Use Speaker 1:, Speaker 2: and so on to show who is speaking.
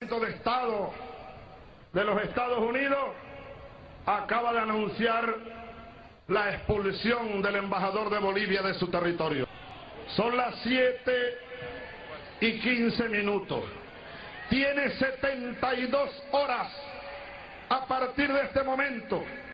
Speaker 1: de Estado de los Estados Unidos acaba de anunciar la expulsión del embajador de Bolivia de su territorio. Son las 7 y 15 minutos. Tiene 72 horas a partir de este momento